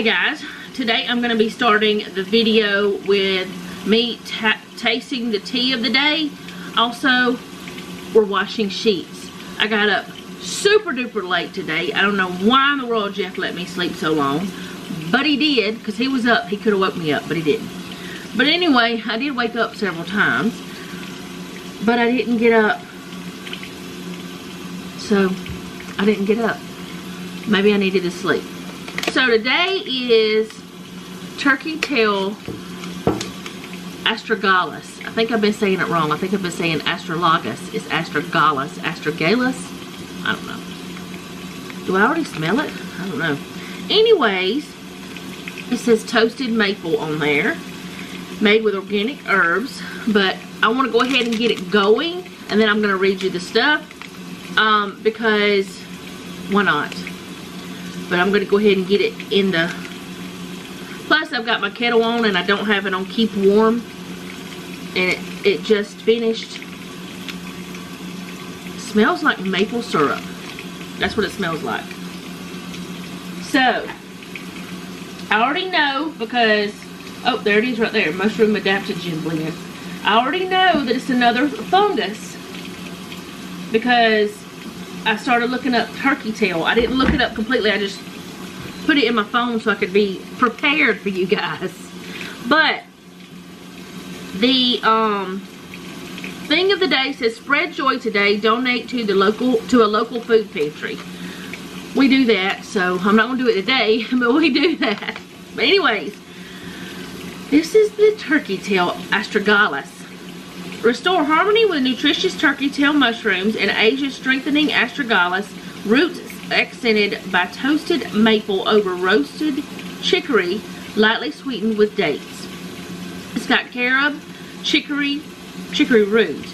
Hey guys, today I'm going to be starting the video with me tasting the tea of the day. Also, we're washing sheets. I got up super duper late today. I don't know why in the world Jeff let me sleep so long, but he did because he was up. He could have woke me up, but he didn't. But anyway, I did wake up several times, but I didn't get up. So, I didn't get up. Maybe I needed to sleep. So today is turkey tail astragalus. I think I've been saying it wrong. I think I've been saying astralagus. It's astragalus. Astragalus? I don't know. Do I already smell it? I don't know. Anyways, it says toasted maple on there. Made with organic herbs. But I want to go ahead and get it going. And then I'm going to read you the stuff. Um, because why not? But I'm going to go ahead and get it in the... Plus, I've got my kettle on and I don't have it on keep warm. And it, it just finished. It smells like maple syrup. That's what it smells like. So, I already know because... Oh, there it is right there. Mushroom adaptogen blend. I already know that it's another fungus because I started looking up turkey tail. I didn't look it up completely. I just put it in my phone so I could be prepared for you guys. But the um, thing of the day says spread joy today. Donate to the local to a local food pantry. We do that, so I'm not gonna do it today, but we do that. But anyways, this is the turkey tail astragalus. Restore harmony with nutritious turkey tail mushrooms and Asia strengthening astragalus roots accented by toasted maple over roasted chicory lightly sweetened with dates. It's got carob, chicory, chicory root,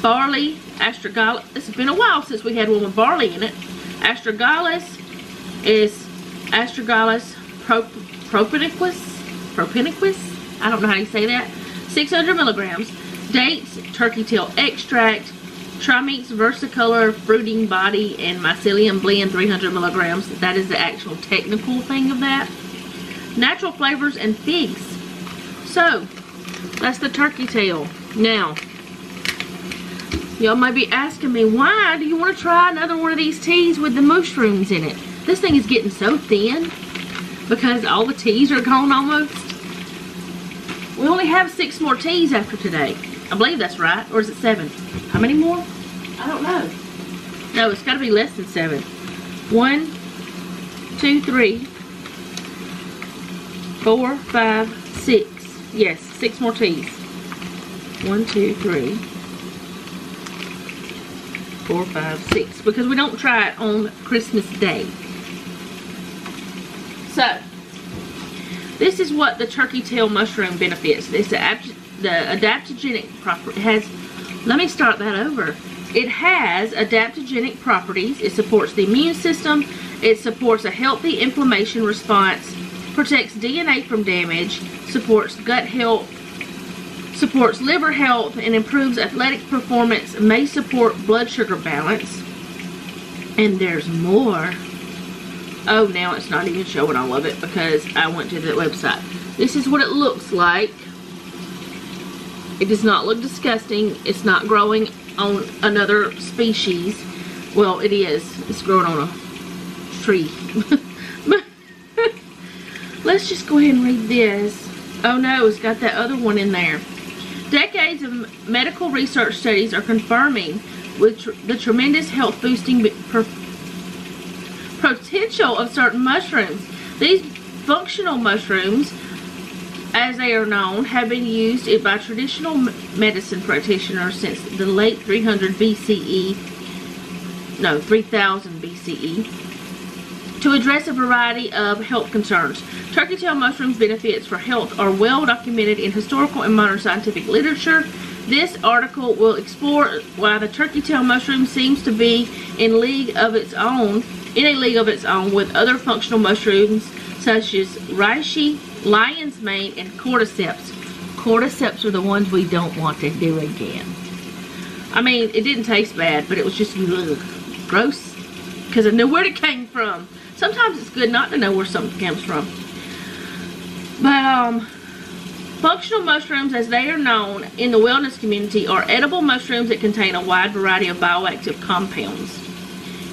barley, astragalus. It's been a while since we had one with barley in it. Astragalus is astragalus prop propiniquus. I don't know how you say that. 600 milligrams dates, turkey tail extract, Trametes Versicolor Fruiting Body, and Mycelium Blend 300 milligrams. That is the actual technical thing of that. Natural flavors and figs. So, that's the turkey tail. Now, y'all might be asking me, why do you want to try another one of these teas with the mushrooms in it? This thing is getting so thin because all the teas are gone almost. We only have six more teas after today. I believe that's right. Or is it seven? How many more? I don't know. No, it's got to be less than seven. One, two, three, four, five, six. Yes, six more teas. One, two, three, four, five, six. Because we don't try it on Christmas Day. So, this is what the turkey tail mushroom benefits. It's a the adaptogenic property has, let me start that over. It has adaptogenic properties. It supports the immune system. It supports a healthy inflammation response, protects DNA from damage, supports gut health, supports liver health, and improves athletic performance, may support blood sugar balance. And there's more. Oh, now it's not even showing all of it because I went to the website. This is what it looks like. It does not look disgusting. It's not growing on another species. Well, it is. It's growing on a tree. Let's just go ahead and read this. Oh no, it's got that other one in there. Decades of medical research studies are confirming with tr the tremendous health boosting potential of certain mushrooms. These functional mushrooms as they are known, have been used by traditional medicine practitioners since the late 300 BCE, no, 3000 BCE, to address a variety of health concerns. Turkey tail mushrooms' benefits for health are well documented in historical and modern scientific literature. This article will explore why the turkey tail mushroom seems to be in league of its own, in a league of its own with other functional mushrooms such as reishi, lion's mane, and cordyceps. Cordyceps are the ones we don't want to do again. I mean, it didn't taste bad, but it was just ugh, gross because I knew where it came from. Sometimes it's good not to know where something comes from. But um, functional mushrooms, as they are known in the wellness community, are edible mushrooms that contain a wide variety of bioactive compounds.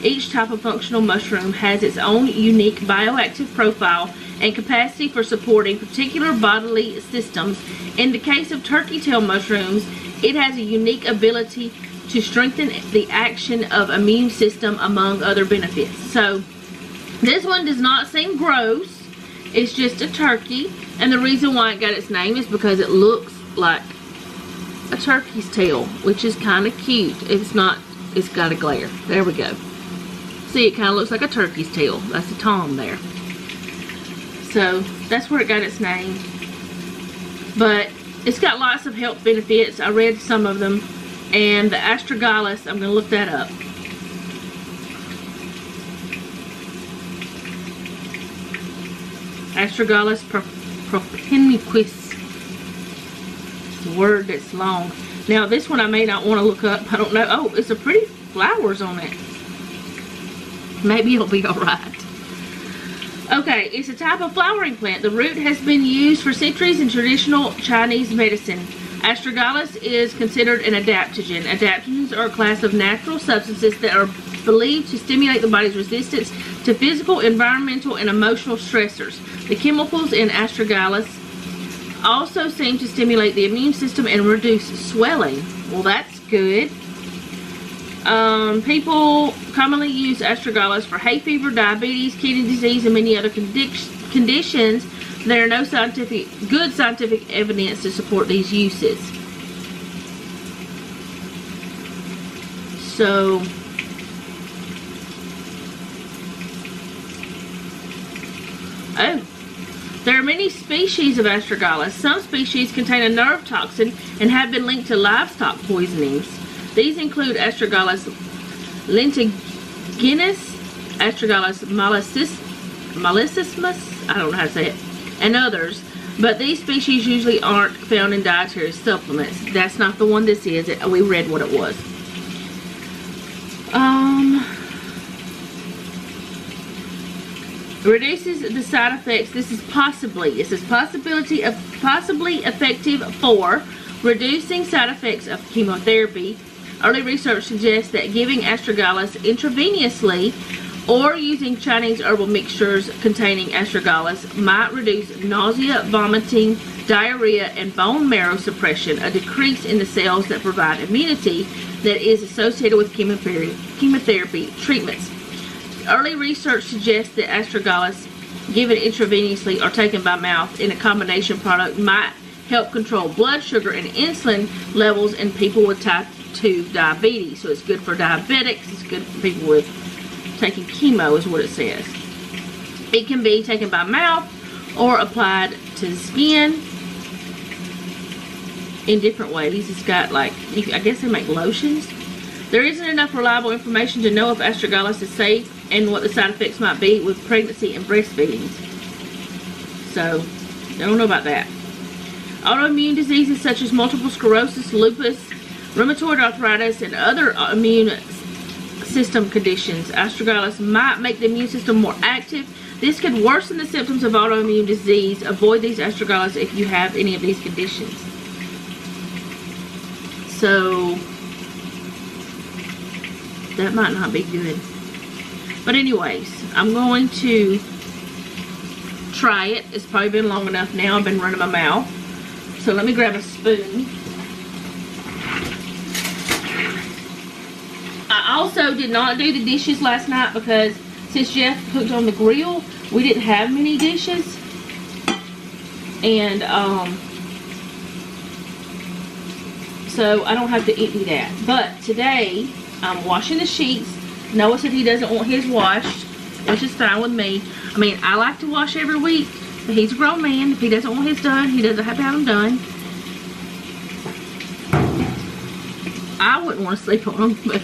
Each type of functional mushroom has its own unique bioactive profile and capacity for supporting particular bodily systems. In the case of turkey tail mushrooms, it has a unique ability to strengthen the action of immune system among other benefits. So this one does not seem gross. It's just a turkey. And the reason why it got its name is because it looks like a turkey's tail, which is kind of cute. It's not, it's got a glare. There we go. See, it kind of looks like a turkey's tail. That's a tom there. So, that's where it got its name. But, it's got lots of health benefits. I read some of them. And the astragalus, I'm going to look that up. Astragalus propinquis. It's a word that's long. Now, this one I may not want to look up. I don't know. Oh, it's a pretty flowers on it. Maybe it'll be alright. Okay, it's a type of flowering plant. The root has been used for centuries in traditional Chinese medicine. Astragalus is considered an adaptogen. Adaptogens are a class of natural substances that are believed to stimulate the body's resistance to physical, environmental, and emotional stressors. The chemicals in astragalus also seem to stimulate the immune system and reduce swelling. Well, that's good. Um, people commonly use astragalus for hay fever, diabetes, kidney disease, and many other condi conditions. There are no scientific, good scientific evidence to support these uses. So, oh, there are many species of astragalus. Some species contain a nerve toxin and have been linked to livestock poisonings. These include Astragalus lentiginus, Astragalus malicissimus, I don't know how to say it, and others. But these species usually aren't found in dietary supplements. That's not the one this is. We read what it was. Um, reduces the side effects. This is possibly, this is possibility of possibly effective for reducing side effects of chemotherapy, Early research suggests that giving astragalus intravenously or using Chinese herbal mixtures containing astragalus might reduce nausea, vomiting, diarrhea, and bone marrow suppression, a decrease in the cells that provide immunity that is associated with chemotherapy, chemotherapy treatments. Early research suggests that astragalus given intravenously or taken by mouth in a combination product might help control blood sugar and insulin levels in people with type to diabetes. So it's good for diabetics. It's good for people with taking chemo is what it says. It can be taken by mouth or applied to the skin in different ways. It's got like, I guess they make lotions. There isn't enough reliable information to know if astragalus is safe and what the side effects might be with pregnancy and breastfeeding. So, I don't know about that. Autoimmune diseases such as multiple sclerosis, lupus, rheumatoid arthritis, and other immune system conditions. Astragalus might make the immune system more active. This could worsen the symptoms of autoimmune disease. Avoid these astragalus if you have any of these conditions. So, that might not be good. But anyways, I'm going to try it. It's probably been long enough now. I've been running my mouth. So let me grab a spoon. I also did not do the dishes last night because since Jeff cooked on the grill, we didn't have many dishes. And, um, so I don't have to empty that. But today, I'm washing the sheets. Noah said he doesn't want his washed, which is fine with me. I mean, I like to wash every week, but he's a grown man. If he doesn't want his done, he doesn't have to have them done. I wouldn't want to sleep on them, but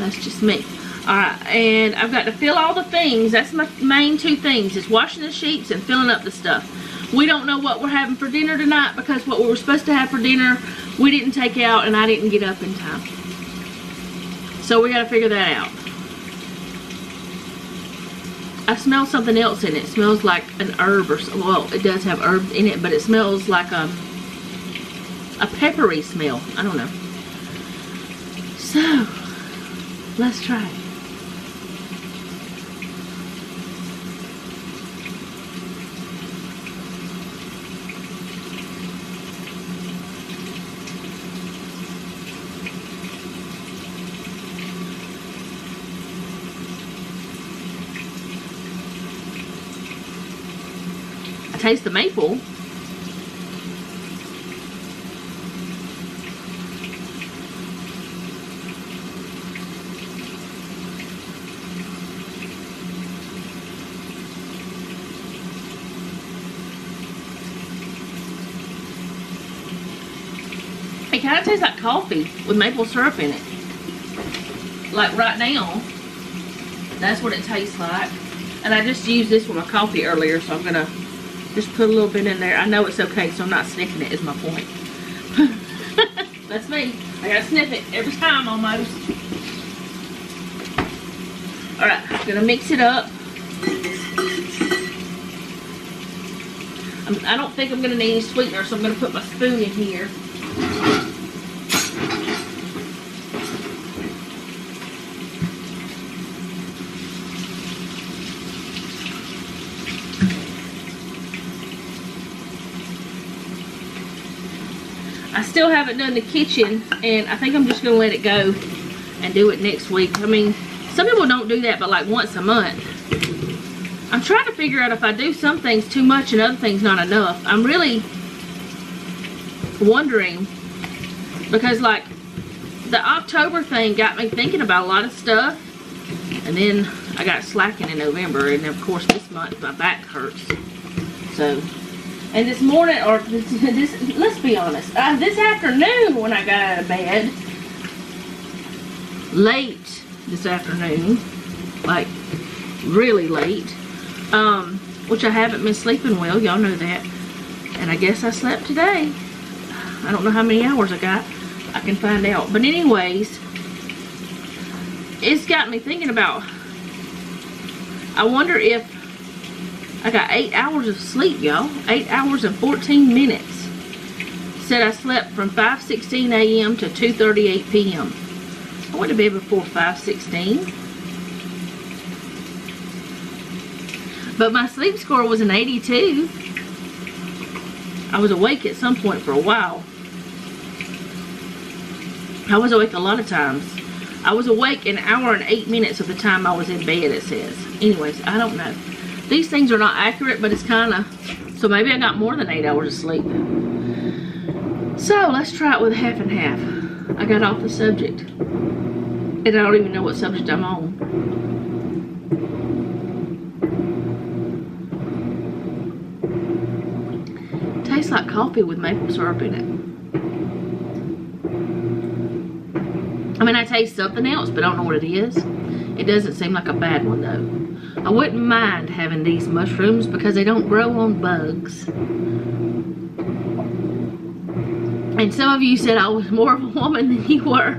that's just me. Alright, and I've got to fill all the things. That's my main two things. Is washing the sheets and filling up the stuff. We don't know what we're having for dinner tonight because what we were supposed to have for dinner, we didn't take out and I didn't get up in time. So we got to figure that out. I smell something else in it. It smells like an herb or well, it does have herbs in it, but it smells like a a peppery smell. I don't know. So, let's try. I taste the maple. Tastes like coffee with maple syrup in it. Like right now, that's what it tastes like. And I just used this with my coffee earlier, so I'm gonna just put a little bit in there. I know it's okay, so I'm not sniffing it is my point. that's me. I gotta sniff it every time almost. Alright, I'm gonna mix it up. I don't think I'm gonna need any sweetener, so I'm gonna put my spoon in here. Still haven't done the kitchen and I think I'm just gonna let it go and do it next week. I mean, some people don't do that but like once a month. I'm trying to figure out if I do some things too much and other things not enough. I'm really wondering because like the October thing got me thinking about a lot of stuff and then I got slacking in November and of course this month my back hurts. So and this morning, or this, this let's be honest, uh, this afternoon when I got out of bed, late this afternoon, like really late, um, which I haven't been sleeping well, y'all know that. And I guess I slept today. I don't know how many hours I got. I can find out. But anyways, it's got me thinking about, I wonder if I got eight hours of sleep, y'all. Eight hours and 14 minutes. Said I slept from 5.16 a.m. to 2.38 p.m. I went to bed before 5.16. But my sleep score was an 82. I was awake at some point for a while. I was awake a lot of times. I was awake an hour and eight minutes of the time I was in bed, it says. Anyways, I don't know. These things are not accurate, but it's kind of, so maybe I got more than eight hours of sleep. So let's try it with half and half. I got off the subject. And I don't even know what subject I'm on. Tastes like coffee with maple syrup in it. I mean, I taste something else, but I don't know what it is. It doesn't seem like a bad one though. I wouldn't mind having these mushrooms because they don't grow on bugs. And some of you said I was more of a woman than you were.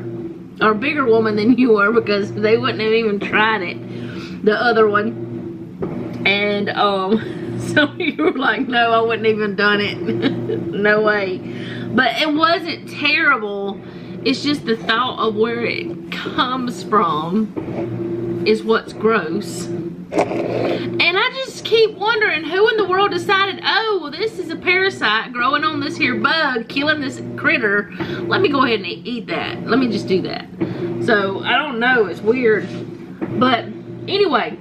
Or a bigger woman than you were because they wouldn't have even tried it. The other one. And um, some of you were like, no, I wouldn't even done it. no way. But it wasn't terrible. It's just the thought of where it comes from is what's gross. And I just keep wondering who in the world decided, oh, well, this is a parasite growing on this here bug, killing this critter. Let me go ahead and eat that. Let me just do that. So, I don't know. It's weird. But, anyway.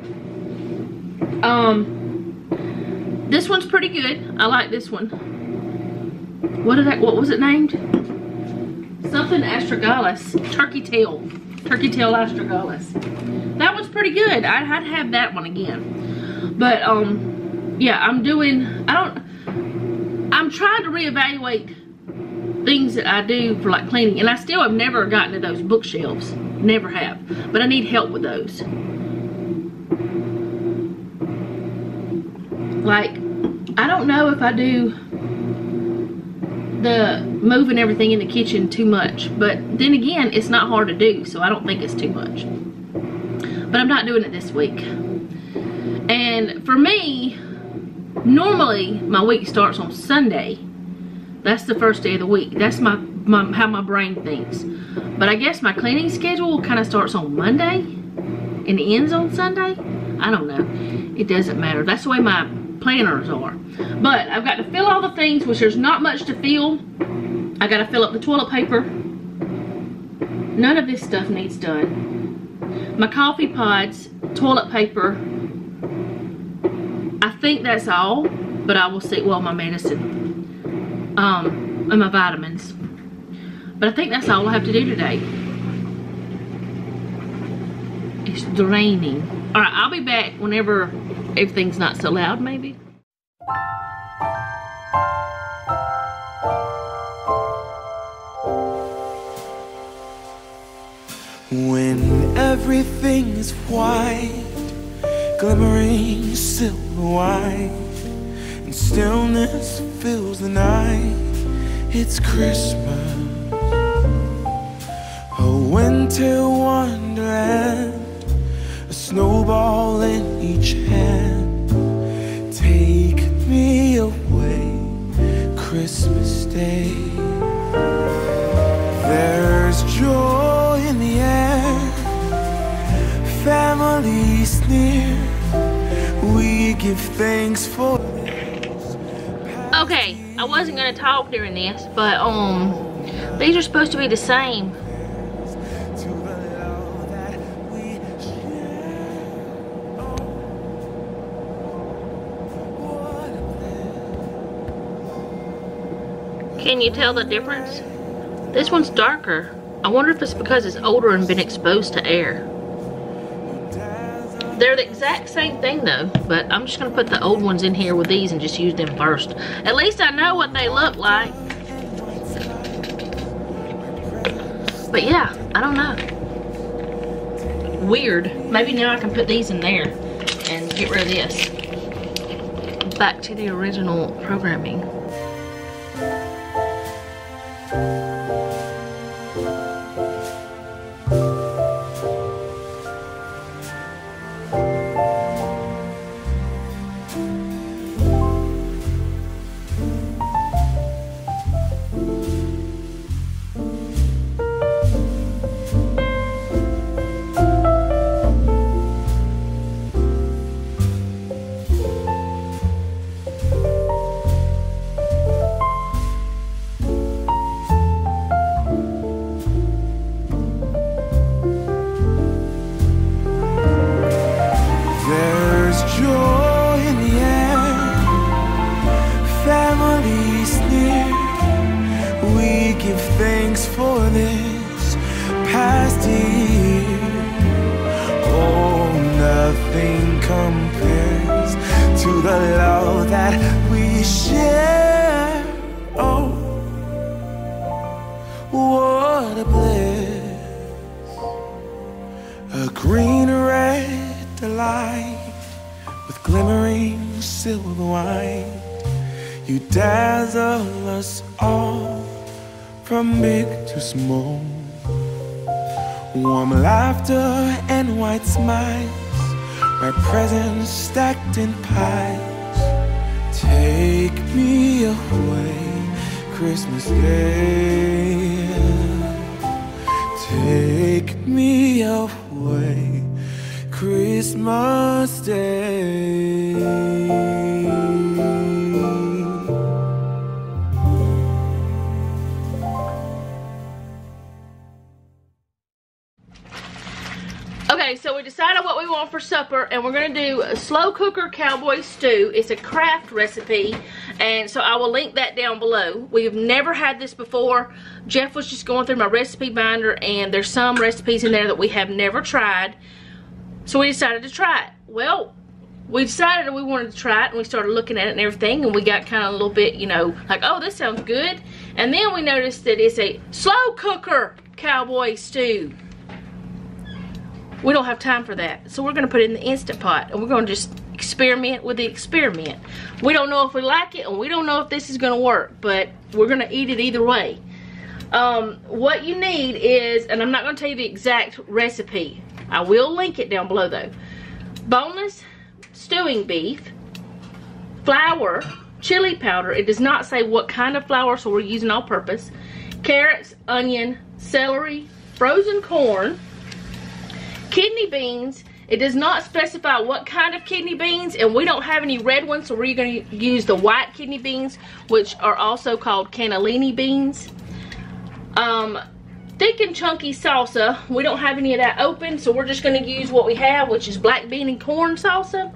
Um, this one's pretty good. I like this one. What did that, what was it named? Something astragalus. Turkey tail. Turkey tail astragalus that was pretty good. I'd, I'd have that one again. But, um, yeah, I'm doing, I don't, I'm trying to reevaluate things that I do for like cleaning. And I still have never gotten to those bookshelves. Never have. But I need help with those. Like, I don't know if I do the moving everything in the kitchen too much. But then again, it's not hard to do. So I don't think it's too much. But I'm not doing it this week. And for me, normally my week starts on Sunday. That's the first day of the week. That's my, my how my brain thinks. But I guess my cleaning schedule kind of starts on Monday and ends on Sunday. I don't know. It doesn't matter. That's the way my planners are. But I've got to fill all the things, which there's not much to fill. I got to fill up the toilet paper. None of this stuff needs done. My coffee pods, toilet paper. I think that's all, but I will see. Well, my medicine. Um, and my vitamins. But I think that's all I have to do today. It's draining. All right, I'll be back whenever everything's not so loud, maybe. When everything is white, glimmering silver white, and stillness fills the night, it's Christmas. A winter wonderland, a snowball in each hand. Christmas Day. There's joy in the air, families near. We give thanks for. Okay, I wasn't gonna talk during this, but um, these are supposed to be the same. Can you tell the difference? This one's darker. I wonder if it's because it's older and been exposed to air. They're the exact same thing though, but I'm just gonna put the old ones in here with these and just use them first. At least I know what they look like. But yeah, I don't know. Weird. Maybe now I can put these in there and get rid of this. Back to the original programming. Okay, so we decided what we want for supper, and we're gonna do a slow cooker cowboy stew. It's a Kraft recipe, and so I will link that down below. We've never had this before. Jeff was just going through my recipe binder, and there's some recipes in there that we have never tried. So we decided to try it. Well, we decided we wanted to try it, and we started looking at it and everything, and we got kind of a little bit, you know, like, oh, this sounds good. And then we noticed that it's a slow cooker cowboy stew we don't have time for that. So we're gonna put it in the Instant Pot and we're gonna just experiment with the experiment. We don't know if we like it and we don't know if this is gonna work, but we're gonna eat it either way. Um, what you need is, and I'm not gonna tell you the exact recipe. I will link it down below though. Boneless stewing beef, flour, chili powder. It does not say what kind of flour, so we're using all purpose. Carrots, onion, celery, frozen corn, kidney beans. It does not specify what kind of kidney beans, and we don't have any red ones, so we're going to use the white kidney beans, which are also called cannellini beans. Um, thick and chunky salsa. We don't have any of that open, so we're just going to use what we have, which is black bean and corn salsa.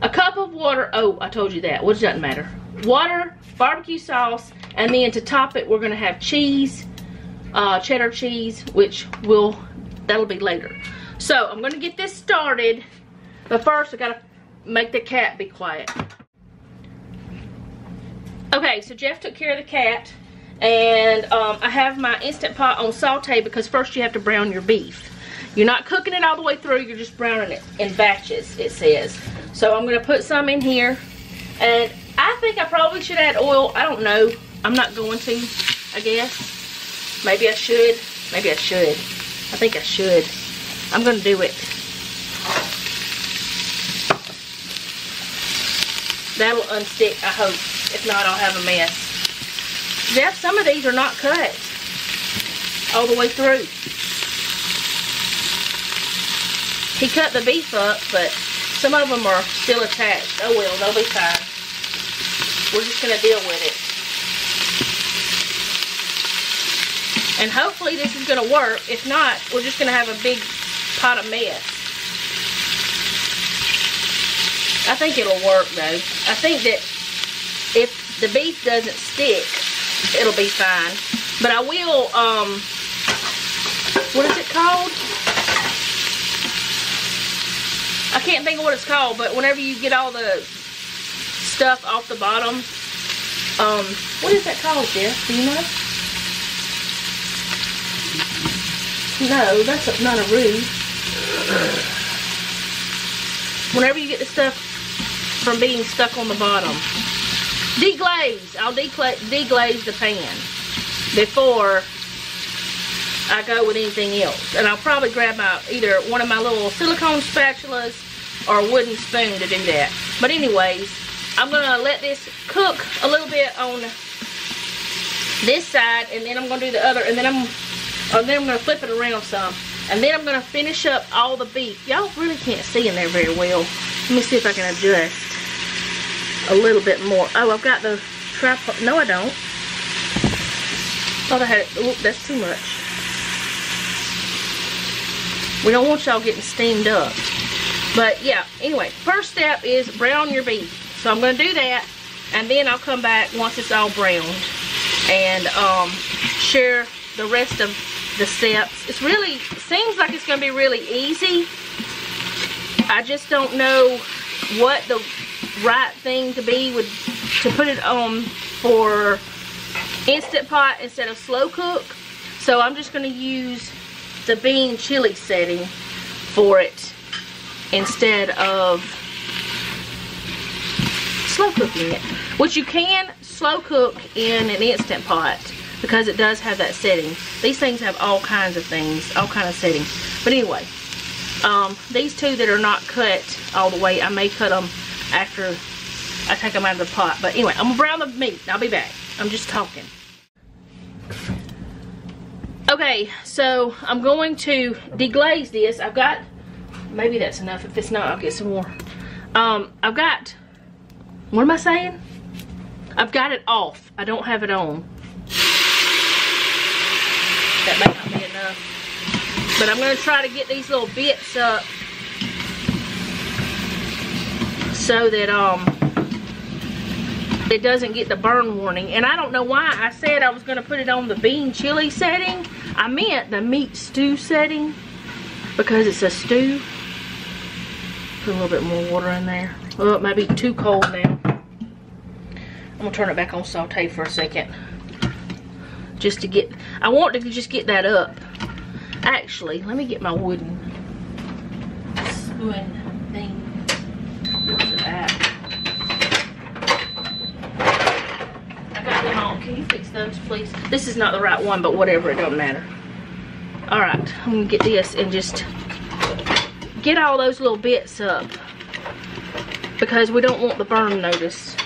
A cup of water. Oh, I told you that. What does that matter? Water, barbecue sauce, and then to top it, we're going to have cheese, uh, cheddar cheese, which will, that'll be later. So, I'm going to get this started, but first I got to make the cat be quiet. Okay, so Jeff took care of the cat, and um, I have my Instant Pot on saute because first you have to brown your beef. You're not cooking it all the way through, you're just browning it in batches, it says. So I'm going to put some in here, and I think I probably should add oil. I don't know. I'm not going to, I guess. Maybe I should. Maybe I should. I think I should. I'm going to do it. That'll unstick, I hope. If not, I'll have a mess. Jeff, some of these are not cut all the way through. He cut the beef up, but some of them are still attached. Oh well, they'll be fine. We're just going to deal with it. And hopefully this is going to work. If not, we're just going to have a big pot of mess. I think it'll work though. I think that if the beef doesn't stick, it'll be fine. But I will, um, what is it called? I can't think of what it's called, but whenever you get all the stuff off the bottom, um, what is that called, Jeff? Do you know? No, that's a, not a roux. Whenever you get the stuff from being stuck on the bottom. Deglaze. I'll deglaze, the pan before I go with anything else. And I'll probably grab my either one of my little silicone spatulas or a wooden spoon to do that. But anyways, I'm going to let this cook a little bit on this side and then I'm going to do the other and then I'm or then I'm going to flip it around some. And then I'm going to finish up all the beef. Y'all really can't see in there very well. Let me see if I can adjust a little bit more. Oh, I've got the tripod. No, I don't. Thought I had it. Oop, that's too much. We don't want y'all getting steamed up. But yeah, anyway, first step is brown your beef. So I'm going to do that. And then I'll come back once it's all browned. And um, share the rest of the steps. It's really, seems like it's going to be really easy. I just don't know what the right thing to be would to put it on for Instant Pot instead of slow cook. So I'm just going to use the bean chili setting for it instead of slow cooking it. Which you can slow cook in an Instant Pot because it does have that setting. These things have all kinds of things, all kind of settings. But anyway, um, these two that are not cut all the way, I may cut them after I take them out of the pot. But anyway, I'm gonna brown the meat. I'll be back. I'm just talking. Okay, so I'm going to deglaze this. I've got, maybe that's enough. If it's not, I'll get some more. Um, I've got, what am I saying? I've got it off. I don't have it on. That may not be enough. But I'm going to try to get these little bits up so that um it doesn't get the burn warning. And I don't know why I said I was going to put it on the bean chili setting. I meant the meat stew setting because it's a stew. Put a little bit more water in there. Oh, it might be too cold now. I'm going to turn it back on saute for a second just to get, I want to just get that up. Actually, let me get my wooden spoon thing. Where's it at? I got them on. Can you fix please? This is not the right one, but whatever, it don't matter. All right, I'm gonna get this and just get all those little bits up. because we don't want the burn notice.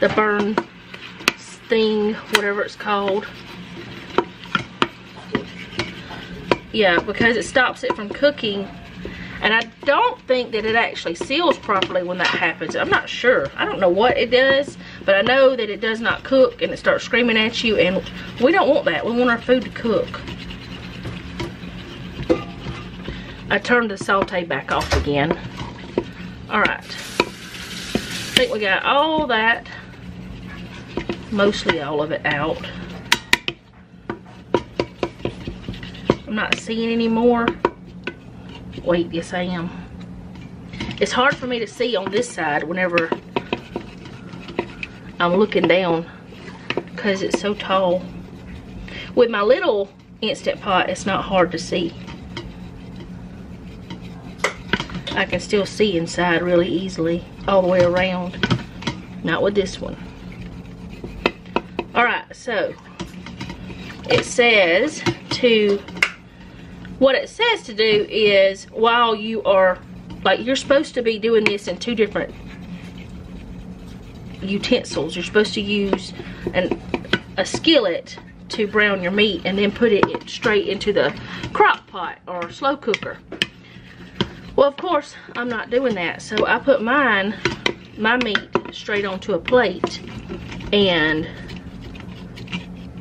The burn sting, whatever it's called. Yeah, because it stops it from cooking. And I don't think that it actually seals properly when that happens. I'm not sure. I don't know what it does, but I know that it does not cook and it starts screaming at you and we don't want that. We want our food to cook. I turned the saute back off again. Alright. I think we got all that, mostly all of it out. I'm not seeing any more. Wait, yes I am. It's hard for me to see on this side whenever I'm looking down because it's so tall. With my little Instant Pot, it's not hard to see. I can still see inside really easily all the way around. Not with this one. Alright, so it says to what it says to do is while you are like you're supposed to be doing this in two different utensils you're supposed to use an a skillet to brown your meat and then put it straight into the crock pot or slow cooker well of course I'm not doing that so I put mine my meat straight onto a plate and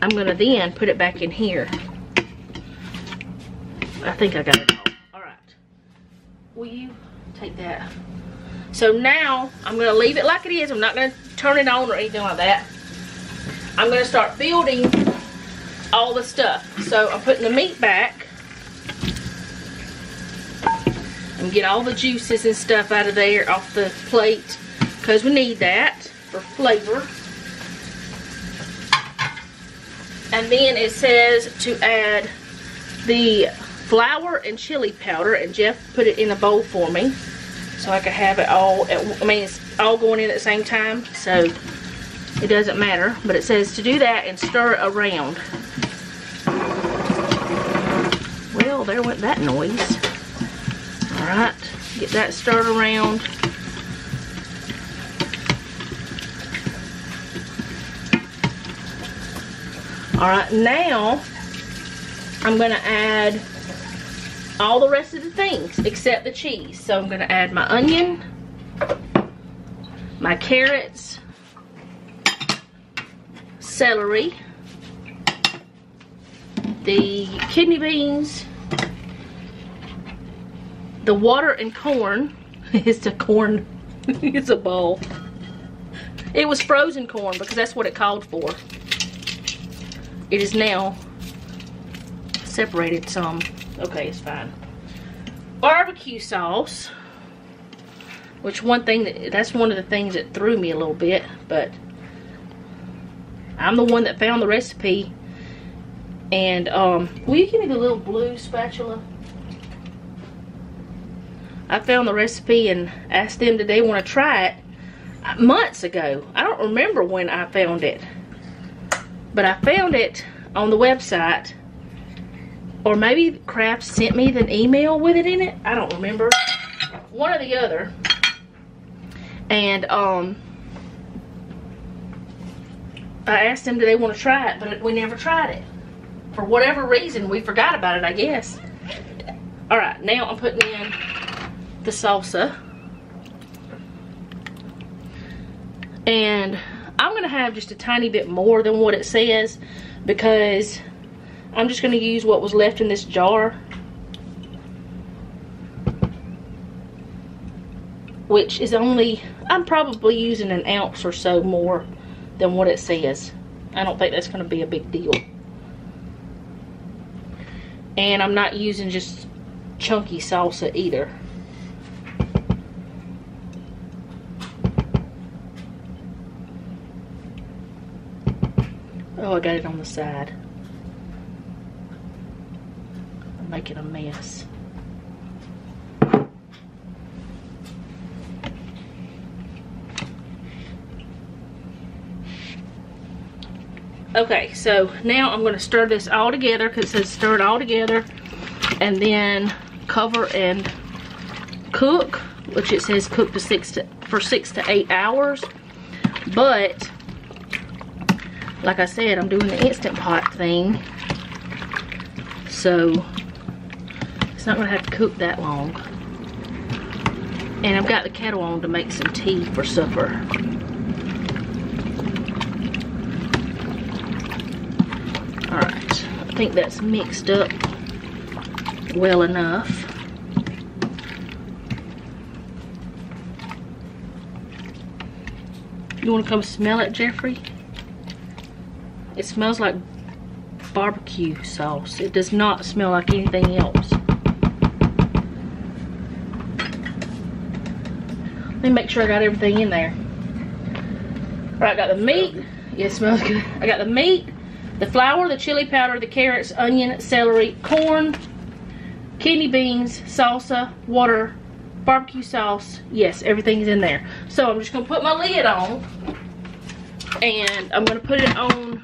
I'm gonna then put it back in here I think I got it all. All right. Will you take that? So now I'm gonna leave it like it is. I'm not gonna turn it on or anything like that. I'm gonna start building all the stuff. So I'm putting the meat back and get all the juices and stuff out of there off the plate because we need that for flavor. And then it says to add the flour and chili powder and Jeff put it in a bowl for me so I could have it all at, I mean it's all going in at the same time. So it doesn't matter but it says to do that and stir around. Well there went that noise. Alright get that stirred around. Alright now I'm gonna add all the rest of the things except the cheese. So I'm gonna add my onion, my carrots, celery, the kidney beans, the water and corn. it's a corn, it's a bowl. It was frozen corn because that's what it called for. It is now separated some. Okay, it's fine. Barbecue sauce. Which one thing, that, that's one of the things that threw me a little bit. But I'm the one that found the recipe. And, um, will you give me the little blue spatula? I found the recipe and asked them did they want to try it months ago. I don't remember when I found it. But I found it on the website or maybe Kraft sent me the email with it in it. I don't remember. One or the other. And um, I asked them, do they want to try it? But we never tried it. For whatever reason, we forgot about it, I guess. All right, now I'm putting in the salsa. And I'm going to have just a tiny bit more than what it says because I'm just going to use what was left in this jar. Which is only, I'm probably using an ounce or so more than what it says. I don't think that's going to be a big deal. And I'm not using just chunky salsa either. Oh, I got it on the side. Making a mess. Okay, so now I'm going to stir this all together because it says stir it all together and then cover and cook, which it says cook to six to, for six to eight hours. But, like I said, I'm doing the Instant Pot thing. So, it's not gonna have to cook that long. And I've got the kettle on to make some tea for supper. Alright, I think that's mixed up well enough. You wanna come smell it, Jeffrey? It smells like barbecue sauce. It does not smell like anything else. Let me make sure I got everything in there. All right, I got the meat. Yeah, it smells good. I got the meat, the flour, the chili powder, the carrots, onion, celery, corn, kidney beans, salsa, water, barbecue sauce. Yes, everything's in there. So I'm just gonna put my lid on and I'm gonna put it on.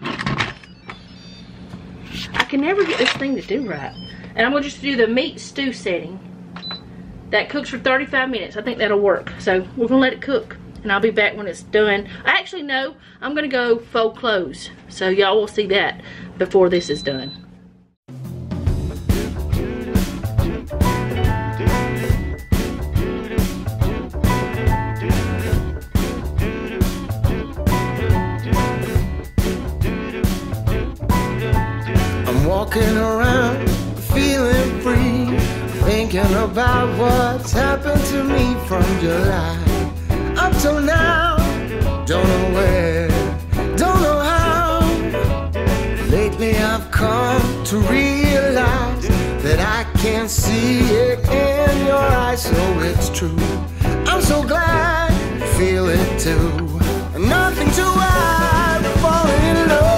I can never get this thing to do right. And I'm gonna just do the meat stew setting. That cooks for 35 minutes. I think that'll work. So we're gonna let it cook and I'll be back when it's done. I actually know I'm gonna go fold clothes. So y'all will see that before this is done. I'm walking around feeling free, thinking about what's happened to me from July up till now. Don't know where, don't know how. Lately I've come to realize that I can't see it in your eyes, so it's true. I'm so glad you feel it too. Nothing to hide, falling in love.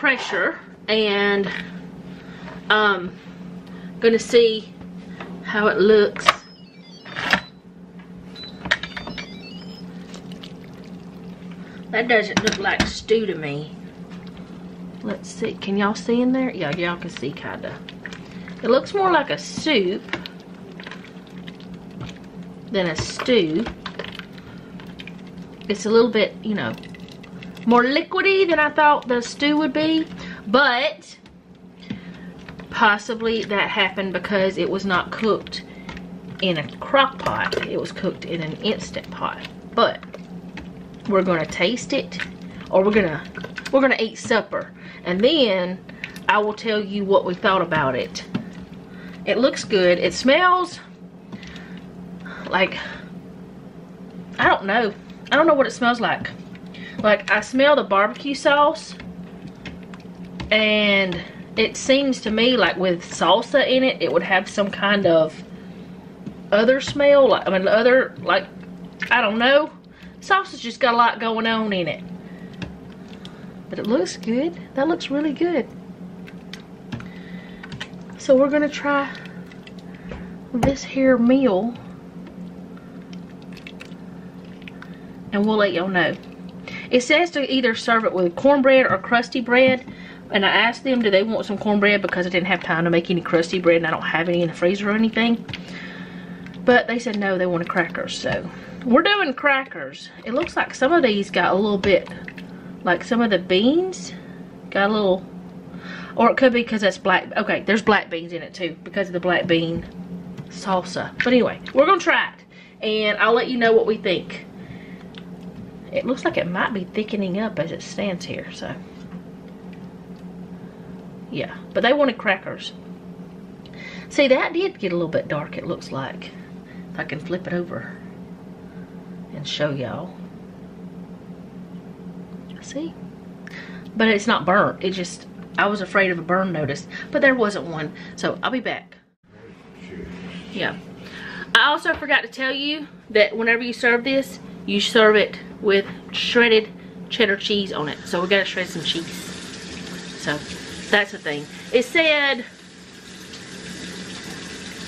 Pressure and um gonna see how it looks. That doesn't look like stew to me. Let's see, can y'all see in there? Yeah, y'all can see kinda. It looks more like a soup than a stew. It's a little bit, you know, more liquidy than I thought the stew would be. But possibly that happened because it was not cooked in a crock pot. It was cooked in an instant pot. But we're gonna taste it or we're gonna we're gonna eat supper and then I will tell you what we thought about it. It looks good. It smells like I don't know. I don't know what it smells like. Like I smell the barbecue sauce and it seems to me like with salsa in it, it would have some kind of other smell. Like, I mean, other, like, I don't know. Salsa's just got a lot going on in it. But it looks good. That looks really good. So we're going to try this here meal. And we'll let y'all know. It says to either serve it with cornbread or crusty bread. And I asked them, do they want some cornbread because I didn't have time to make any crusty bread and I don't have any in the freezer or anything. But they said no, they wanted crackers. So we're doing crackers. It looks like some of these got a little bit, like some of the beans got a little, or it could be because that's black. Okay, there's black beans in it too because of the black bean salsa. But anyway, we're going to try it. And I'll let you know what we think. It looks like it might be thickening up as it stands here, so. Yeah but they wanted crackers. See that did get a little bit dark it looks like if I can flip it over and show y'all. See. But it's not burnt it just I was afraid of a burn notice but there wasn't one so I'll be back. Yeah. I also forgot to tell you that whenever you serve this you serve it with shredded cheddar cheese on it so we gotta shred some cheese so that's the thing. It said,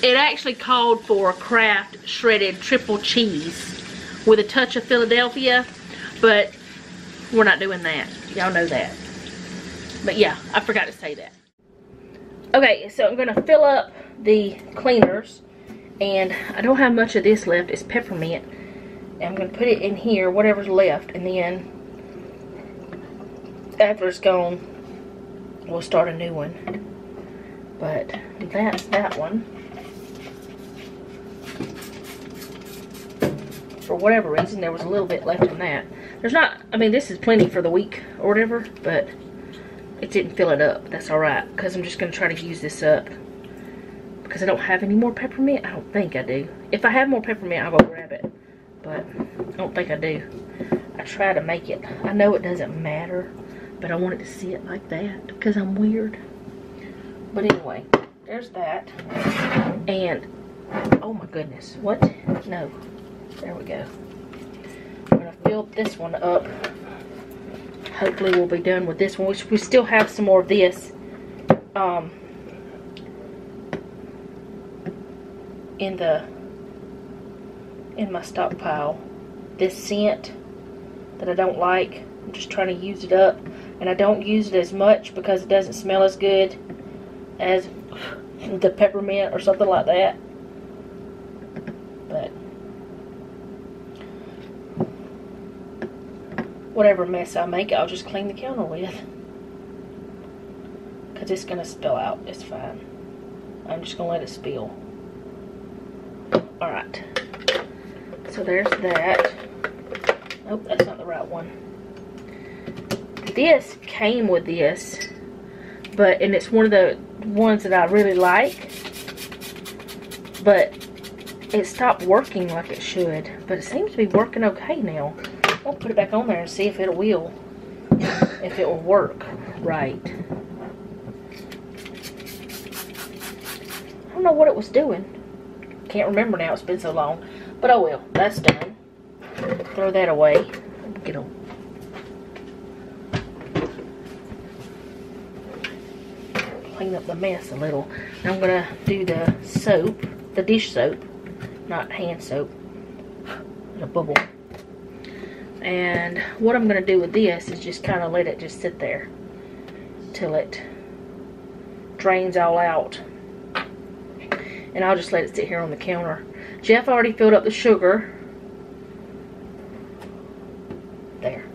it actually called for a Kraft shredded triple cheese with a touch of Philadelphia, but we're not doing that. Y'all know that. But yeah, I forgot to say that. Okay, so I'm gonna fill up the cleaners and I don't have much of this left. It's peppermint. And I'm gonna put it in here, whatever's left, and then after it's gone, we'll start a new one. But that's that one. For whatever reason, there was a little bit left in that. There's not, I mean, this is plenty for the week or whatever, but it didn't fill it up. That's alright, because I'm just going to try to use this up. Because I don't have any more peppermint. I don't think I do. If I have more peppermint, I'll go grab it. But I don't think I do. I try to make it. I know it doesn't matter but I wanted to see it like that because I'm weird. But anyway, there's that. And, oh my goodness, what? No, there we go. I'm gonna fill this one up. Hopefully we'll be done with this one. We, we still have some more of this. Um, in the in my stockpile this scent that I don't like I'm just trying to use it up and I don't use it as much because it doesn't smell as good as the peppermint or something like that. But whatever mess I make, I'll just clean the counter with. Because it's going to spill out. It's fine. I'm just going to let it spill. Alright. So there's that. Oh, that's not the right one. This came with this but and it's one of the ones that I really like but it stopped working like it should but it seems to be working okay now. I'll put it back on there and see if it will if it will work right. I don't know what it was doing. Can't remember now it's been so long but oh well that's done throw that away get on. clean up the mess a little. I'm gonna do the soap, the dish soap, not hand soap. a bubble. And what I'm gonna do with this is just kind of let it just sit there till it drains all out. And I'll just let it sit here on the counter. Jeff already filled up the sugar. There.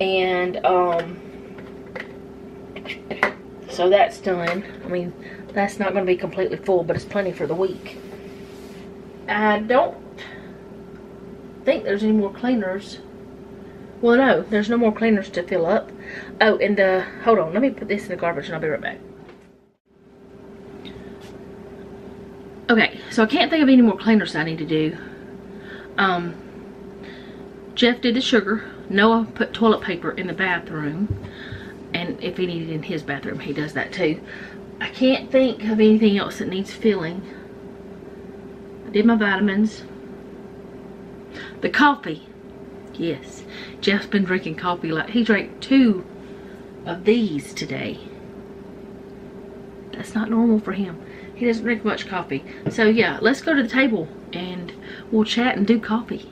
And, um, So that's done. I mean, that's not going to be completely full, but it's plenty for the week. I don't think there's any more cleaners. Well, no, there's no more cleaners to fill up. Oh, and uh, hold on, let me put this in the garbage and I'll be right back. Okay, so I can't think of any more cleaners I need to do. Um, Jeff did the sugar. Noah put toilet paper in the bathroom. And if he needed in his bathroom, he does that too. I can't think of anything else that needs filling. I did my vitamins. The coffee. Yes. Jeff's been drinking coffee like he drank two of these today. That's not normal for him. He doesn't drink much coffee. So yeah, let's go to the table and we'll chat and do coffee.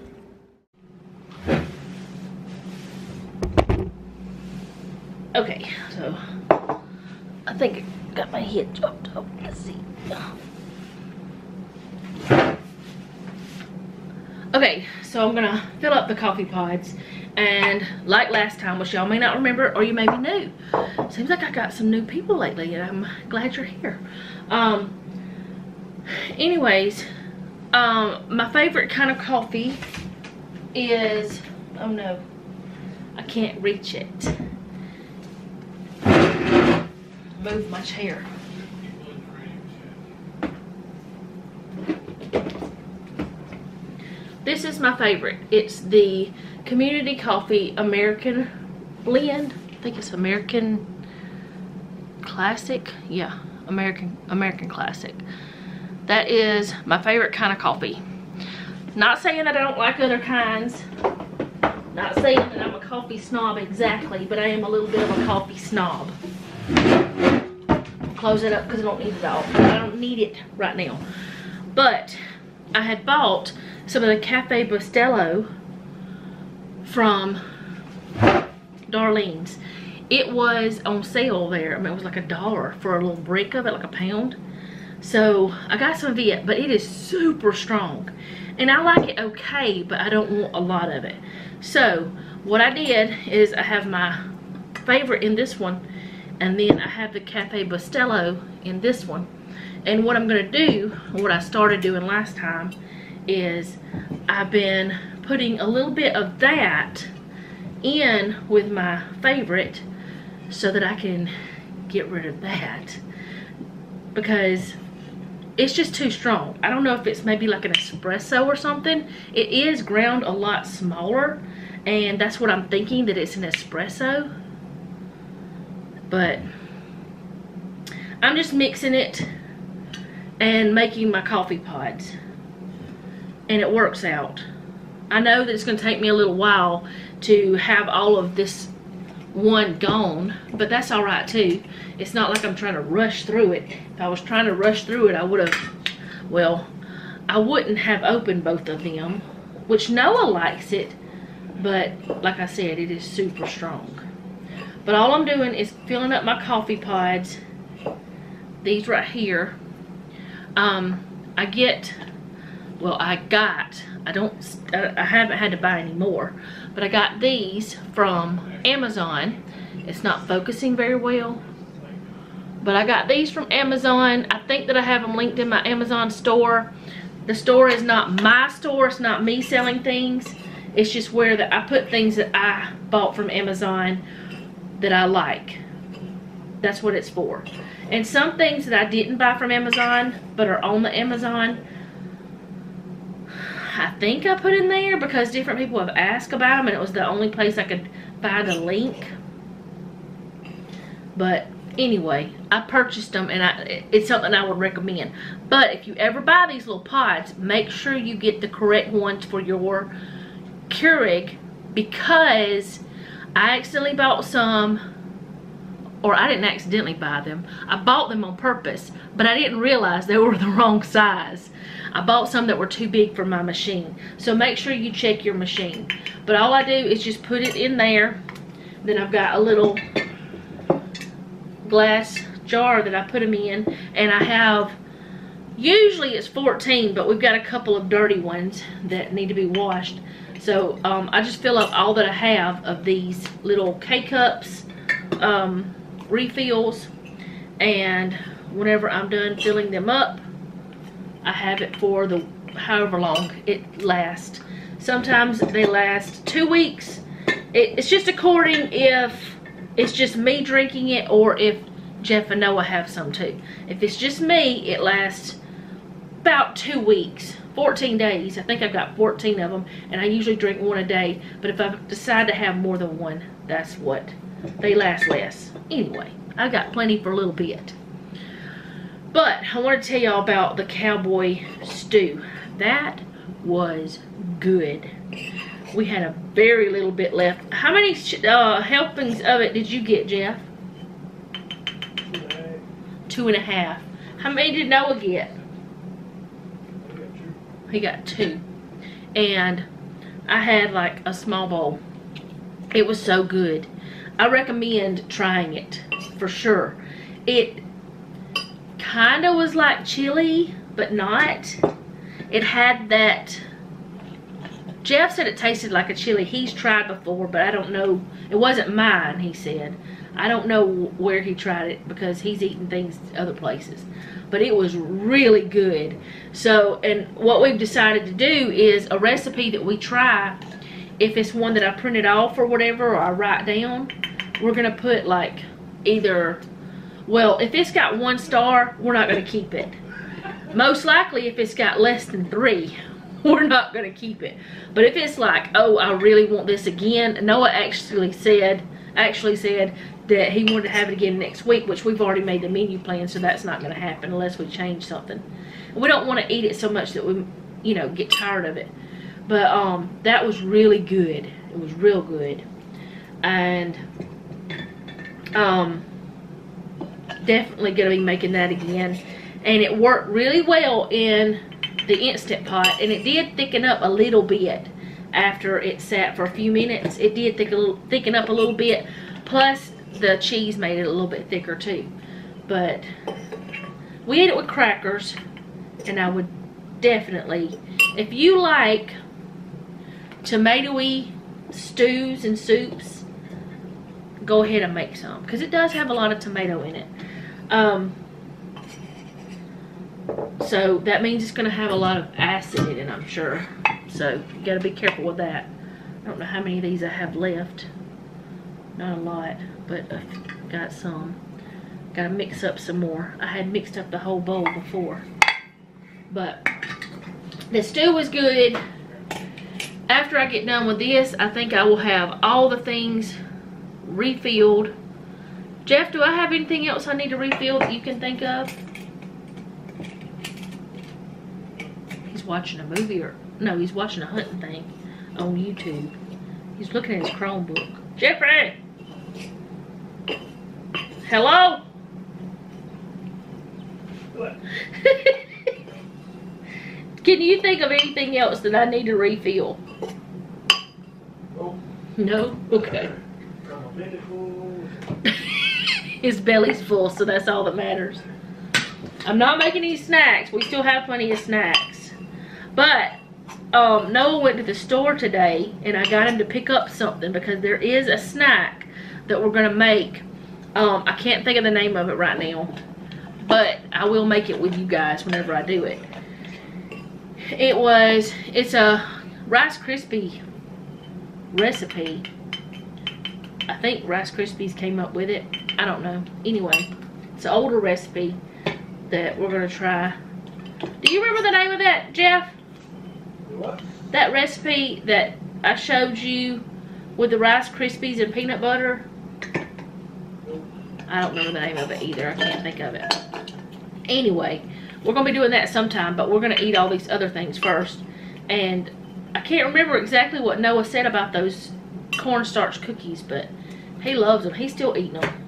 Okay, so I think I got my head jumped up. Let's see. Okay, so I'm gonna fill up the coffee pods and like last time, which y'all may not remember or you may be new. Seems like I got some new people lately and I'm glad you're here. Um, anyways, um, my favorite kind of coffee is, oh no, I can't reach it. Move my chair. This is my favorite. It's the Community Coffee American Blend. I think it's American Classic. Yeah, American American Classic. That is my favorite kind of coffee. Not saying that I don't like other kinds. Not saying that I'm a coffee snob exactly, but I am a little bit of a coffee snob. Close it up because I don't need it all. I don't need it right now. But I had bought some of the Cafe Bustelo from Darlene's. It was on sale there. I mean, it was like a dollar for a little brick of it, like a pound. So I got some of it, but it is super strong. And I like it okay, but I don't want a lot of it. So what I did is I have my favorite in this one, and then I have the Cafe Bustelo in this one. And what I'm gonna do, what I started doing last time, is I've been putting a little bit of that in with my favorite so that I can get rid of that because it's just too strong. I don't know if it's maybe like an espresso or something. It is ground a lot smaller and that's what I'm thinking that it's an espresso. But I'm just mixing it and making my coffee pods and it works out. I know that it's going to take me a little while to have all of this one gone, but that's all right too. It's not like I'm trying to rush through it. If I was trying to rush through it, I would have, well, I wouldn't have opened both of them, which Noah likes it, but like I said, it is super strong. But all I'm doing is filling up my coffee pods, these right here. Um, I get well I got I don't I haven't had to buy any more but I got these from Amazon. It's not focusing very well but I got these from Amazon. I think that I have them linked in my Amazon store. The store is not my store it's not me selling things. It's just where that I put things that I bought from Amazon that I like. That's what it's for. And some things that I didn't buy from Amazon but are on the Amazon I think I put in there because different people have asked about them and it was the only place I could find a link. But anyway, I purchased them and I, it's something I would recommend. But if you ever buy these little pods, make sure you get the correct ones for your Keurig because I accidentally bought some or I didn't accidentally buy them. I bought them on purpose, but I didn't realize they were the wrong size. I bought some that were too big for my machine. So make sure you check your machine. But all I do is just put it in there. Then I've got a little glass jar that I put them in. And I have, usually it's 14, but we've got a couple of dirty ones that need to be washed. So um, I just fill up all that I have of these little K-cups um, refills and whenever I'm done filling them up, I have it for the however long it lasts. Sometimes they last two weeks. It, it's just according if it's just me drinking it or if Jeff and Noah have some too. If it's just me, it lasts about two weeks, 14 days. I think I've got 14 of them, and I usually drink one a day. But if I decide to have more than one, that's what they last less. Anyway, I've got plenty for a little bit. But I want to tell y'all about the cowboy stew. That was good. We had a very little bit left. How many uh, helpings of it did you get, Jeff? Two and a half. How many did Noah get? He got two. And I had like a small bowl. It was so good. I recommend trying it for sure. It kind of was like chili, but not. It had that, Jeff said it tasted like a chili he's tried before, but I don't know. It wasn't mine, he said. I don't know where he tried it because he's eaten things other places. But it was really good. So, and what we've decided to do is a recipe that we try, if it's one that I printed off or whatever, or I write down, we're going to put like either well, if it's got one star, we're not going to keep it. Most likely, if it's got less than three, we're not going to keep it. But if it's like, oh, I really want this again, Noah actually said, actually said that he wanted to have it again next week, which we've already made the menu plan, so that's not going to happen unless we change something. We don't want to eat it so much that we, you know, get tired of it. But um, that was really good. It was real good. And um, definitely going to be making that again. And it worked really well in the Instant Pot. And it did thicken up a little bit after it sat for a few minutes. It did thicken, thicken up a little bit. Plus, the cheese made it a little bit thicker too. But we ate it with crackers. And I would definitely, if you like tomatoey stews and soups, go ahead and make some. Because it does have a lot of tomato in it. Um, so that means it's going to have a lot of acid in it, I'm sure. So you got to be careful with that. I don't know how many of these I have left. Not a lot, but I've got some. Got to mix up some more. I had mixed up the whole bowl before. But the stew was good. After I get done with this, I think I will have all the things refilled Jeff, do I have anything else I need to refill that you can think of? He's watching a movie or, no, he's watching a hunting thing on YouTube. He's looking at his Chromebook. Jeffrey! Hello? What? Can you think of anything else that I need to refill? Oh. No? Okay. His belly's full, so that's all that matters. I'm not making any snacks. We still have plenty of snacks. But um, Noah went to the store today, and I got him to pick up something because there is a snack that we're going to make. Um, I can't think of the name of it right now, but I will make it with you guys whenever I do it. It was, it's a Rice Krispie recipe. I think Rice Krispies came up with it. I don't know. Anyway, it's an older recipe that we're going to try. Do you remember the name of that, Jeff? What? That recipe that I showed you with the Rice Krispies and peanut butter? I don't remember the name of it either. I can't think of it. Anyway, we're going to be doing that sometime, but we're going to eat all these other things first. And I can't remember exactly what Noah said about those cornstarch cookies, but he loves them. He's still eating them.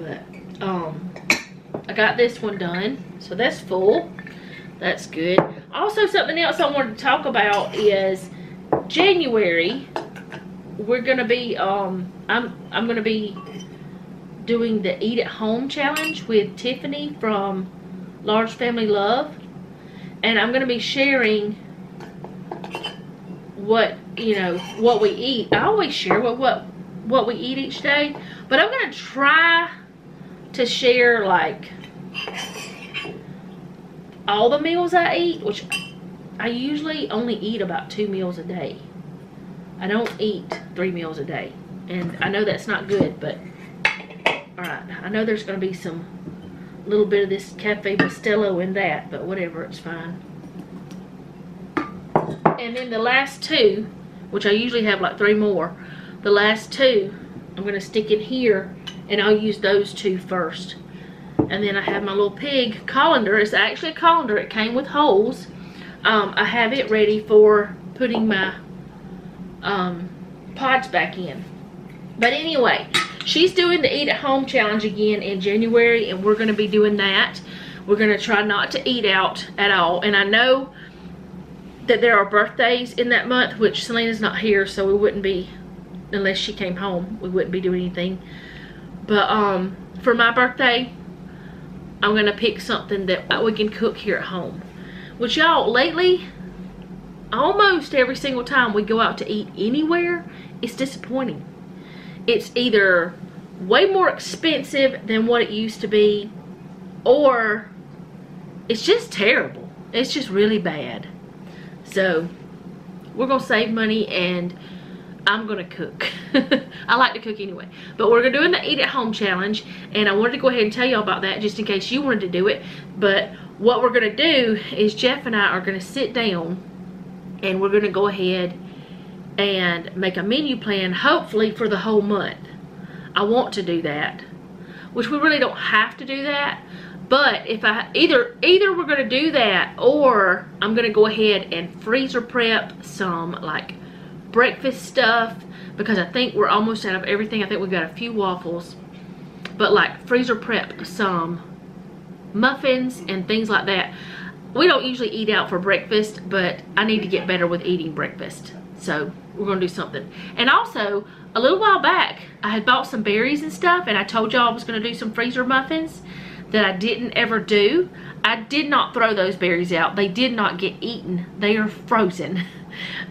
But, um, I got this one done. So that's full. That's good. Also, something else I wanted to talk about is January. We're gonna be, um, I'm, I'm gonna be doing the Eat at Home challenge with Tiffany from Large Family Love. And I'm gonna be sharing what, you know, what we eat. I always share what, what what we eat each day. But I'm gonna try to share like all the meals I eat, which I usually only eat about two meals a day. I don't eat three meals a day. And I know that's not good, but alright. I know there's gonna be some little bit of this Cafe Bustelo in that, but whatever, it's fine. And then the last two, which I usually have like three more, the last two I'm gonna stick in here and I'll use those two first. And then I have my little pig colander. It's actually a colander. It came with holes. Um, I have it ready for putting my um, pods back in. But anyway, she's doing the Eat at Home Challenge again in January, and we're going to be doing that. We're going to try not to eat out at all. And I know that there are birthdays in that month, which Selena's not here, so we wouldn't be, unless she came home, we wouldn't be doing anything. But um, for my birthday, I'm to pick something that we can cook here at home. Which y'all, lately, almost every single time we go out to eat anywhere, it's disappointing. It's either way more expensive than what it used to be, or it's just terrible. It's just really bad. So, we're to save money and I'm gonna cook. I like to cook anyway. But we're doing the eat at home challenge and I wanted to go ahead and tell y'all about that just in case you wanted to do it. But what we're gonna do is Jeff and I are gonna sit down and we're gonna go ahead and make a menu plan hopefully for the whole month. I want to do that. Which we really don't have to do that. But if I either either we're gonna do that or I'm gonna go ahead and freezer prep some like breakfast stuff because I think we're almost out of everything. I think we've got a few waffles. But like freezer prep some muffins and things like that. We don't usually eat out for breakfast, but I need to get better with eating breakfast. So we're gonna do something. And also, a little while back, I had bought some berries and stuff and I told y'all I was gonna do some freezer muffins that I didn't ever do. I did not throw those berries out. They did not get eaten. They are frozen.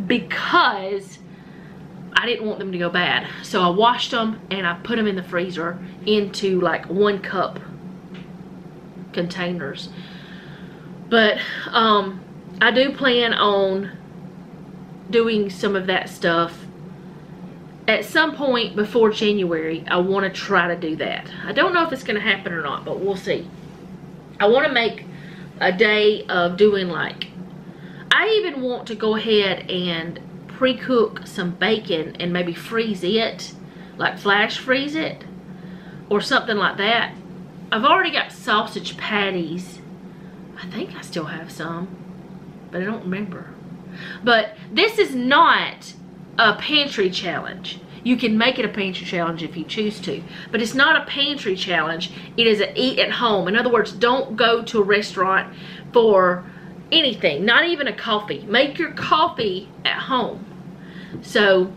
because I didn't want them to go bad. So I washed them and I put them in the freezer into like one cup containers. But um, I do plan on doing some of that stuff at some point before January. I want to try to do that. I don't know if it's going to happen or not, but we'll see. I want to make a day of doing like I even want to go ahead and pre-cook some bacon and maybe freeze it, like flash freeze it, or something like that. I've already got sausage patties. I think I still have some, but I don't remember. But this is not a pantry challenge. You can make it a pantry challenge if you choose to. But it's not a pantry challenge. It is an eat at home. In other words, don't go to a restaurant for anything, not even a coffee. Make your coffee at home. So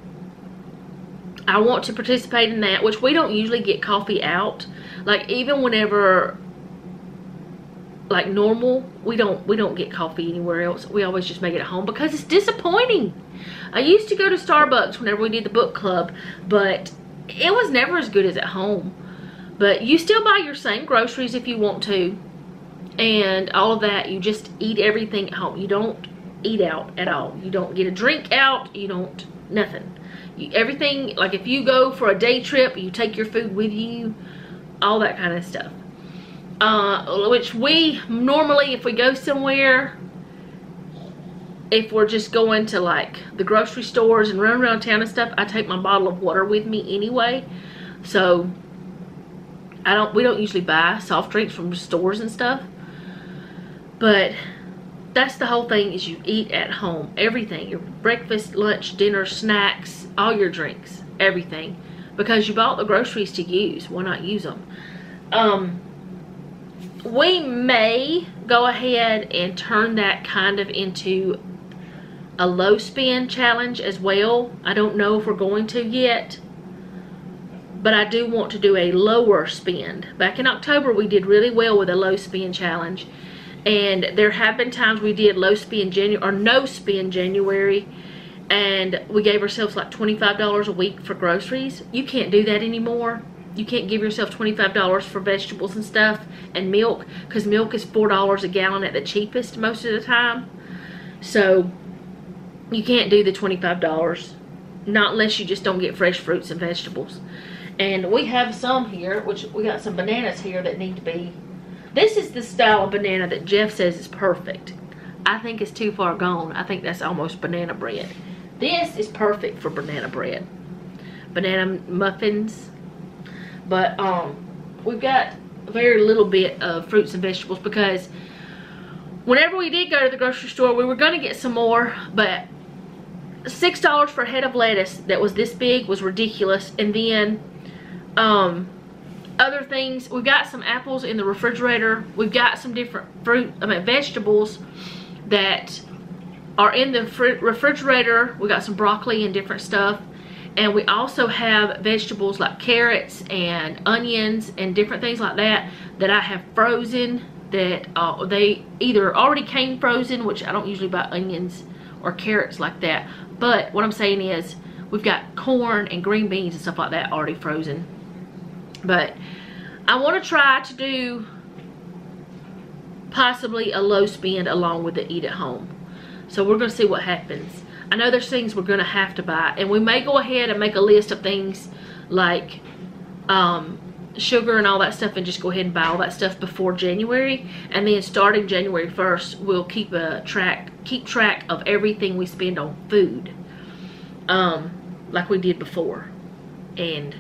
I want to participate in that, which we don't usually get coffee out. Like even whenever like normal, we don't we don't get coffee anywhere else. We always just make it at home because it's disappointing. I used to go to Starbucks whenever we did the book club, but it was never as good as at home. But you still buy your same groceries if you want to and all of that you just eat everything at home. You don't eat out at all. You don't get a drink out. You don't nothing. You, everything like if you go for a day trip you take your food with you all that kind of stuff. Uh, which we normally if we go somewhere if we're just going to like the grocery stores and run around town and stuff I take my bottle of water with me anyway. So I don't we don't usually buy soft drinks from stores and stuff but that's the whole thing is you eat at home. Everything. Your breakfast, lunch, dinner, snacks, all your drinks. Everything. Because you bought the groceries to use. Why not use them? Um, we may go ahead and turn that kind of into a low spend challenge as well. I don't know if we're going to yet. But I do want to do a lower spend. Back in October, we did really well with a low spend challenge and there have been times we did low spend January or no spend January and we gave ourselves like $25 a week for groceries. You can't do that anymore. You can't give yourself $25 for vegetables and stuff and milk because milk is $4 a gallon at the cheapest most of the time. So you can't do the $25 not unless you just don't get fresh fruits and vegetables. And we have some here, which we got some bananas here that need to be. This is the style of banana that Jeff says is perfect. I think it's too far gone. I think that's almost banana bread. This is perfect for banana bread. Banana muffins. But um, we've got very little bit of fruits and vegetables because whenever we did go to the grocery store, we were going to get some more, but $6 for a head of lettuce that was this big was ridiculous. And then um, other things, we've got some apples in the refrigerator. We've got some different fruit, I mean vegetables that are in the refrigerator. We got some broccoli and different stuff. And we also have vegetables like carrots and onions and different things like that that I have frozen that uh, they either already came frozen, which I don't usually buy onions or carrots like that. But what I'm saying is we've got corn and green beans and stuff like that already frozen. But I want to try to do possibly a low spend along with the eat at home. So we're going to see what happens. I know there's things we're going to have to buy. And we may go ahead and make a list of things like um, sugar and all that stuff and just go ahead and buy all that stuff before January. And then starting January 1st, we'll keep a track, keep track of everything we spend on food. Um, like we did before. And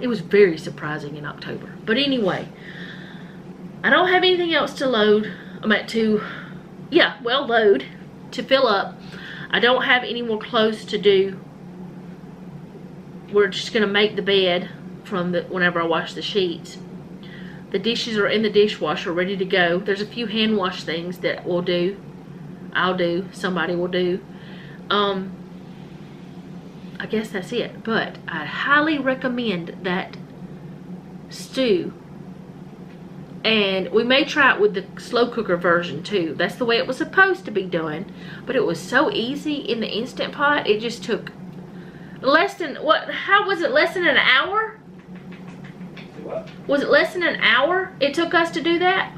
it was very surprising in October. But anyway, I don't have anything else to load. I'm at to, yeah, well load to fill up. I don't have any more clothes to do. We're just going to make the bed from the whenever I wash the sheets. The dishes are in the dishwasher ready to go. There's a few hand wash things that we'll do. I'll do. Somebody will do. Um, I guess that's it. But I highly recommend that stew. And we may try it with the slow cooker version too. That's the way it was supposed to be done but it was so easy in the instant pot it just took less than what how was it less than an hour? What? was it less than an hour it took us to do that?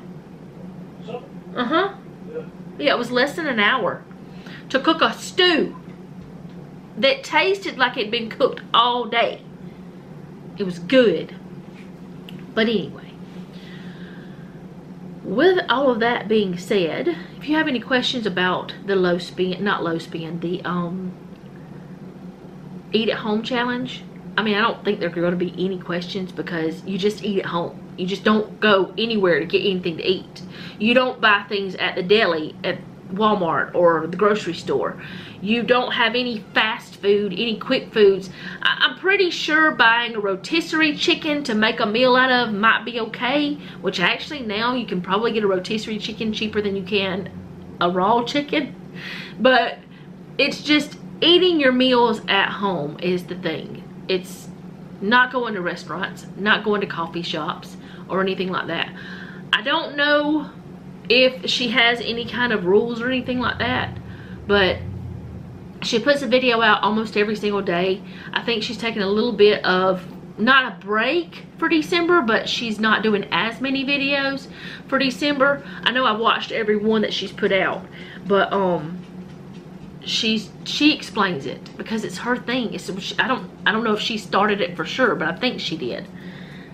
Uh-huh. Yeah. yeah it was less than an hour to cook a stew that tasted like it'd been cooked all day. It was good but anyway with all of that being said, if you have any questions about the low spend, not low spend, the um, eat at home challenge, I mean, I don't think there are going to be any questions because you just eat at home. You just don't go anywhere to get anything to eat. You don't buy things at the deli, at Walmart or the grocery store. You don't have any fast food, any quick foods. I am pretty sure buying a rotisserie chicken to make a meal out of might be okay, which actually now you can probably get a rotisserie chicken cheaper than you can a raw chicken. But it's just eating your meals at home is the thing. It's not going to restaurants, not going to coffee shops or anything like that. I don't know if she has any kind of rules or anything like that. But she puts a video out almost every single day. I think she's taking a little bit of not a break for december but she's not doing as many videos for december. I know i watched every one that she's put out but um she's she explains it because it's her thing. It's i don't i don't know if she started it for sure but i think she did.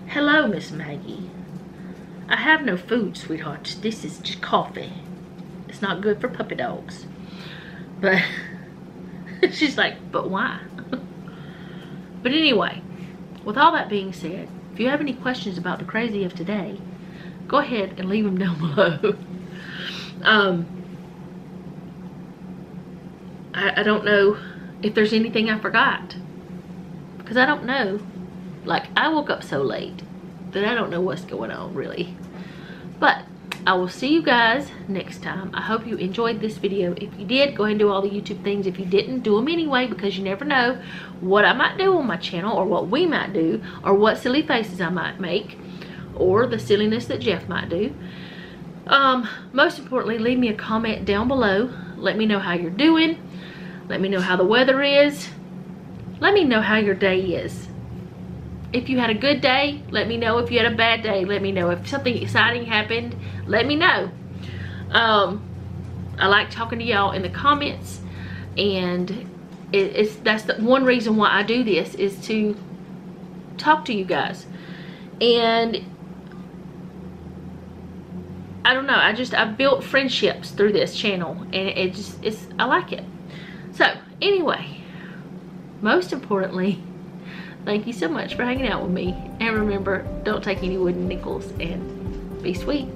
Hello miss maggie I have no food, sweetheart. This is just coffee. It's not good for puppy dogs. But she's like, but why? but anyway, with all that being said, if you have any questions about the crazy of today, go ahead and leave them down below. um, I, I don't know if there's anything I forgot. Because I don't know. Like, I woke up so late that I don't know what's going on really. But I will see you guys next time. I hope you enjoyed this video. If you did, go ahead and do all the YouTube things. If you didn't, do them anyway because you never know what I might do on my channel or what we might do or what silly faces I might make or the silliness that Jeff might do. Um, most importantly, leave me a comment down below. Let me know how you're doing. Let me know how the weather is. Let me know how your day is. If you had a good day, let me know. If you had a bad day, let me know. If something exciting happened, let me know. Um, I like talking to y'all in the comments and it, it's that's the one reason why I do this is to talk to you guys and I don't know I just I've built friendships through this channel and it just it's I like it so anyway most importantly thank you so much for hanging out with me. And remember don't take any wooden nickels and be sweet